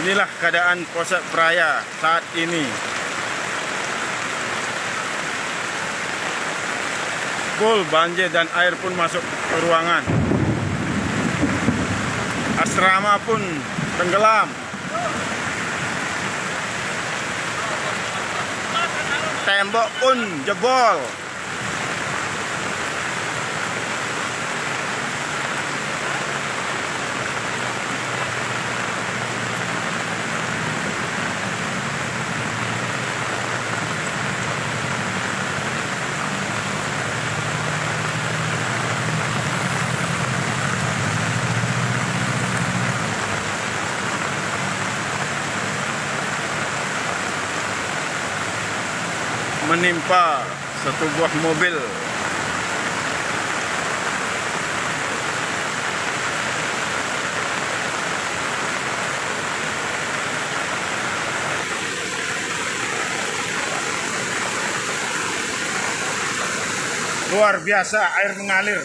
Inilah keadaan Polsek Praya saat ini. Full banjir dan air pun masuk ke ruangan. Asrama pun tenggelam. Tembok pun jebol. Menimpa satu buah mobil. Luar biasa air mengalir.